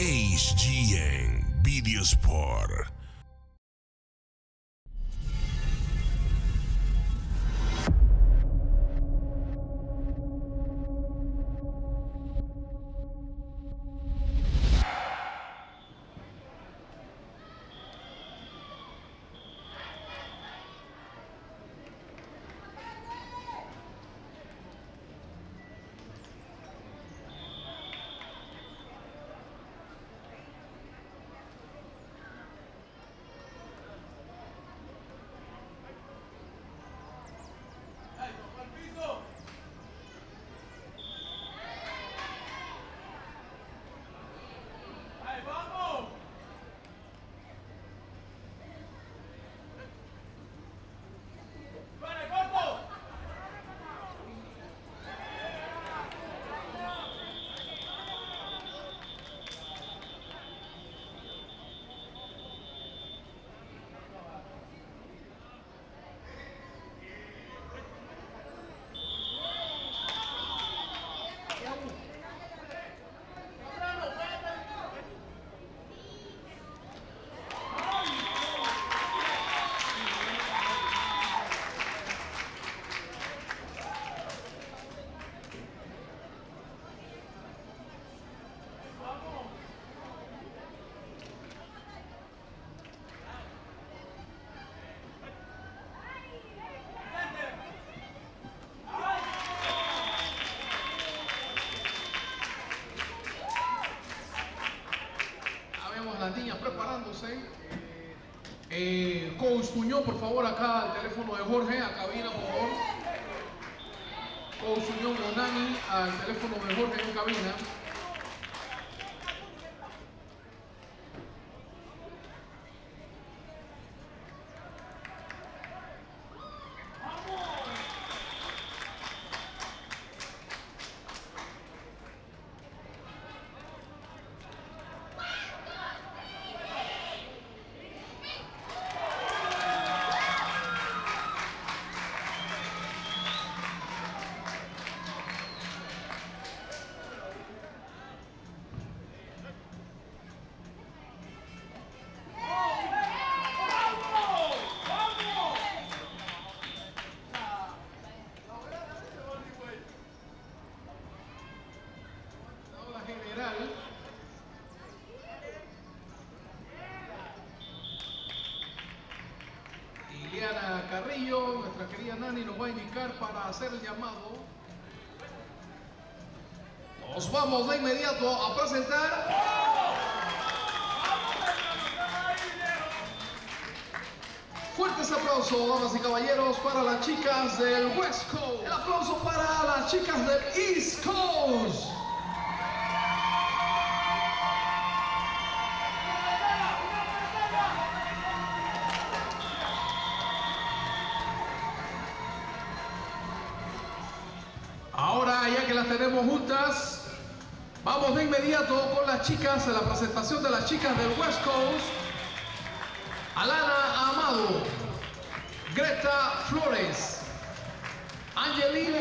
HDN Videosport. Coach por favor, acá al teléfono de Jorge, a cabina, por favor. Coach Tuñón Bonani, al teléfono de Jorge en cabina. Nuestra querida Nani, nos va a indicar para hacer el llamado. Nos vamos de inmediato a presentar. Fuertes aplausos, damas y caballeros, para las chicas del West Coast. El aplauso para las chicas del East Coast. Vamos de inmediato con las chicas, en la presentación de las chicas del West Coast. Alana Amado, Greta Flores, Angelino,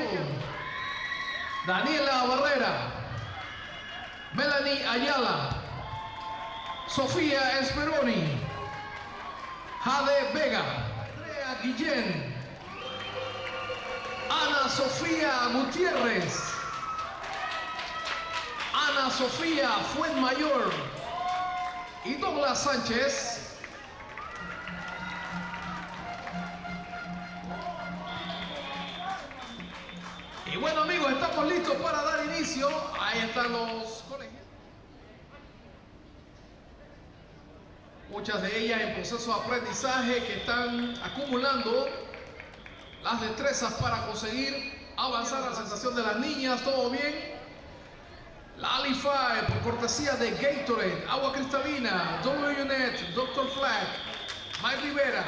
Daniela Barrera, Melanie Ayala, Sofía Esperoni, Jade Vega, Andrea Guillén, Ana Sofía Gutiérrez, Ana Sofía Fuenmayor y Douglas Sánchez. Y bueno amigos, estamos listos para dar inicio. Ahí están los colegios. Muchas de ellas en proceso de aprendizaje que están acumulando las destrezas para conseguir avanzar la sensación de las niñas. ¿Todo bien? La Alify por cortesía de Gatorade, Agua Cristalina, WNet, Dr. Flag, Mike Rivera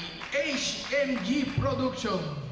y HMG Production.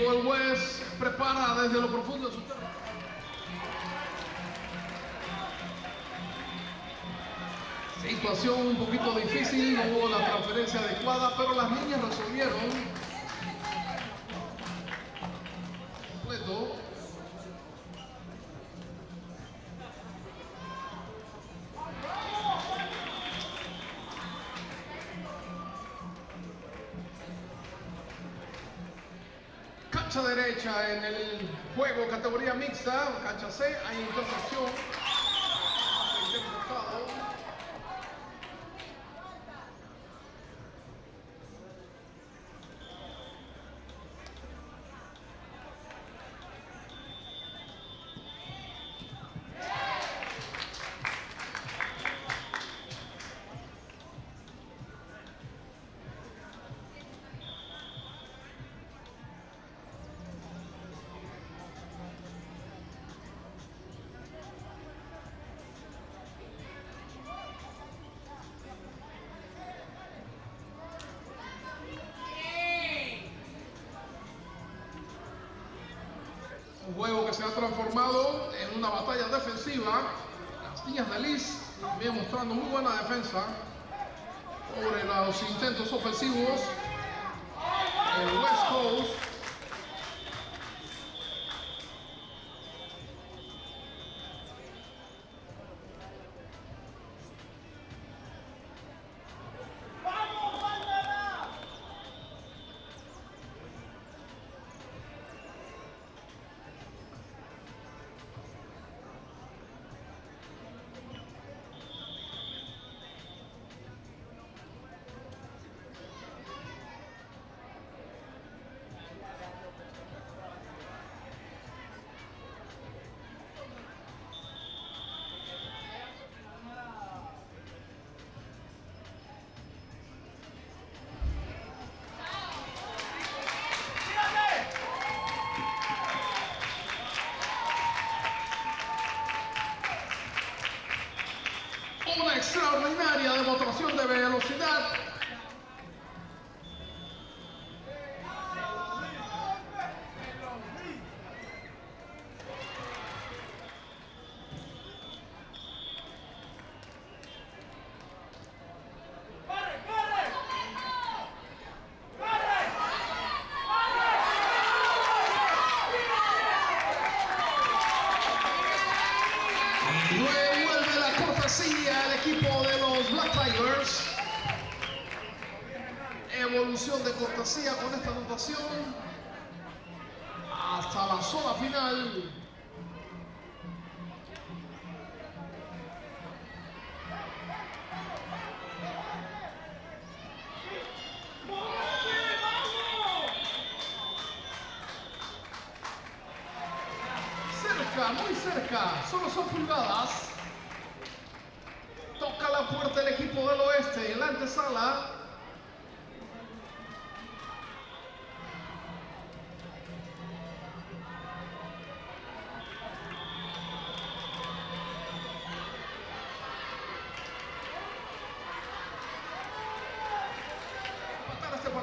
Equipo del prepara desde lo profundo de su terreno. Situación un poquito difícil, no hubo la transferencia adecuada, pero las niñas resolvieron. Cancha derecha en el juego categoría mixta, cancha C, hay intersección. Se ha transformado en una batalla defensiva. Las niñas de Liz también mostrando muy buena defensa sobre los intentos ofensivos. El West Coast. De velocidad. Cortesía con esta anotación. Hasta la zona final. Cerca, muy cerca, solo son pulgadas. Toca la puerta el equipo del oeste en la antesala.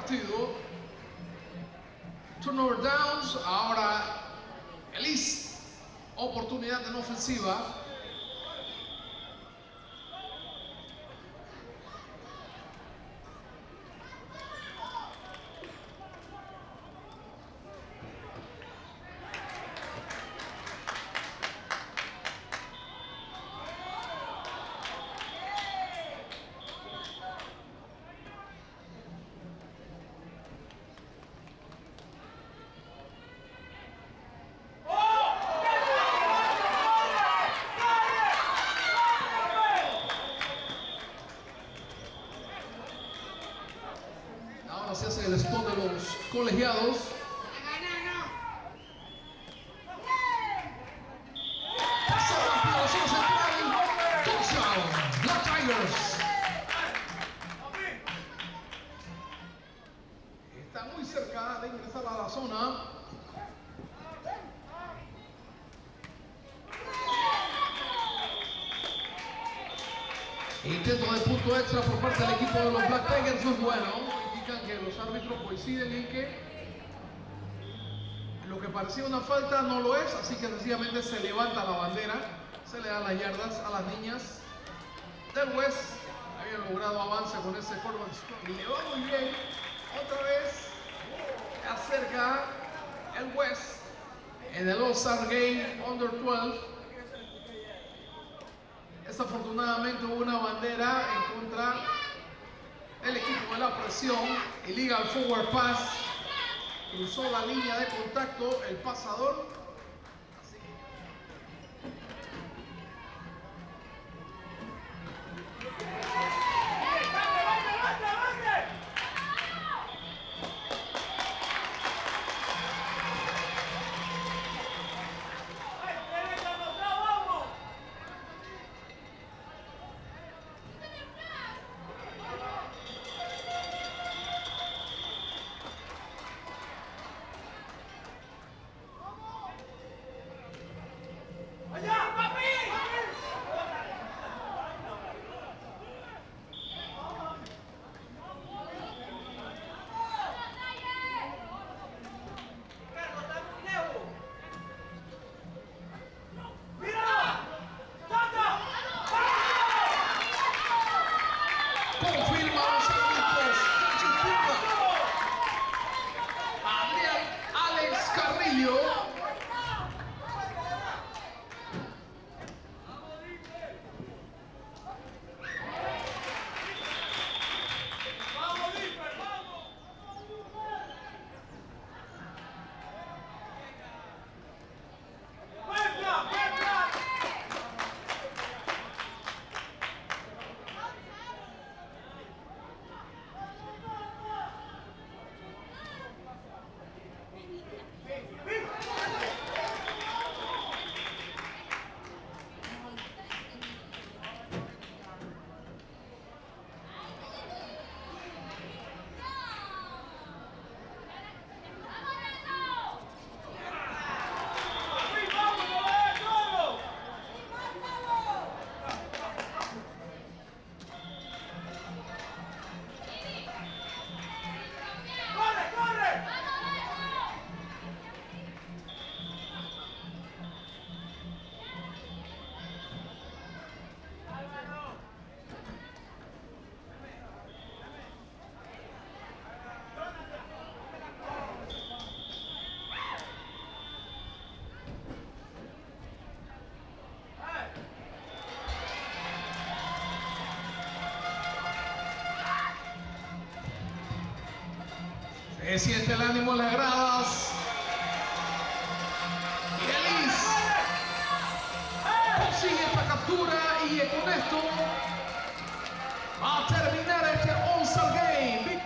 Partido. Turnover downs. Ahora Elise. Oportunidad en ofensiva. Ahora se hace el spot de los Está muy cerca de ingresar a la zona. Intento de punto extra por parte del equipo de los Black Tigers no es bueno. Indican que los árbitros coinciden en que parecía una falta, no lo es, así que sencillamente se levanta la bandera, se le dan las yardas a las niñas del West. Había logrado avance con ese quarterback y le va muy bien. Otra vez acerca el West en el All-Star Game Under 12. Desafortunadamente hubo una bandera en contra del equipo de la presión. Illegal forward pass. Cruzó la línea de contacto el pasador. you. Es siente el ánimo en las gradas. Feliz consigue esta captura y con esto va a terminar este All-Star Game.